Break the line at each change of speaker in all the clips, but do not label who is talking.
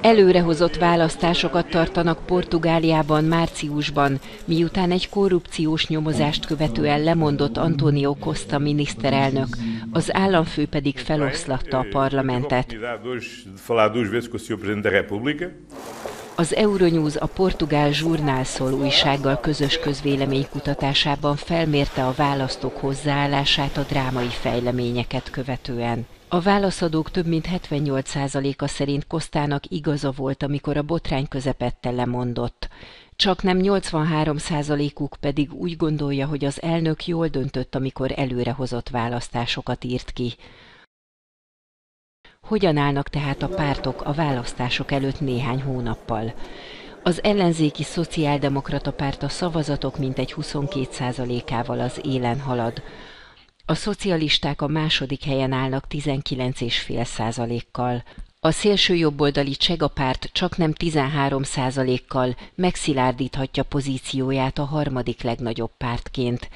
Előrehozott választásokat tartanak Portugáliában márciusban, miután egy korrupciós nyomozást követően lemondott Antonio Costa miniszterelnök, az államfő pedig feloszlatta a parlamentet. Az Euronews a portugál Zsurnálszól újsággal közös közvéleménykutatásában felmérte a választók hozzáállását a drámai fejleményeket követően. A válaszadók több mint 78%-a szerint Kosztának igaza volt, amikor a botrány közepette lemondott. Csak nem 83%-uk pedig úgy gondolja, hogy az elnök jól döntött, amikor előrehozott választásokat írt ki. Hogyan állnak tehát a pártok a választások előtt néhány hónappal? Az ellenzéki szociáldemokrata párt a szavazatok mintegy 22%-ával az élen halad. A szocialisták a második helyen állnak 19,5%-kal. A szélső jobboldali Csega párt csak nem 13%-kal megszilárdíthatja pozícióját a harmadik legnagyobb pártként.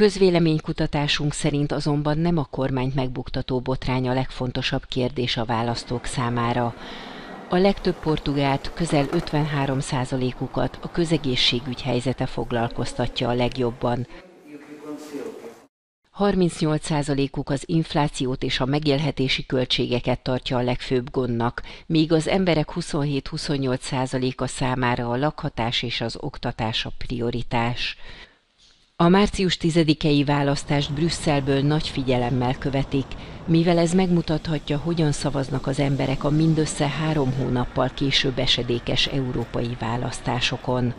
Közvéleménykutatásunk szerint azonban nem a kormányt megbuktató botrány a legfontosabb kérdés a választók számára. A legtöbb portugált, közel 53%-ukat a közegészségügy helyzete foglalkoztatja a legjobban. 38%-uk az inflációt és a megélhetési költségeket tartja a legfőbb gondnak, míg az emberek 27-28%-a számára a lakhatás és az oktatás a prioritás. A március 10-i választást Brüsszelből nagy figyelemmel követik, mivel ez megmutathatja, hogyan szavaznak az emberek a mindössze három hónappal később esedékes európai választásokon.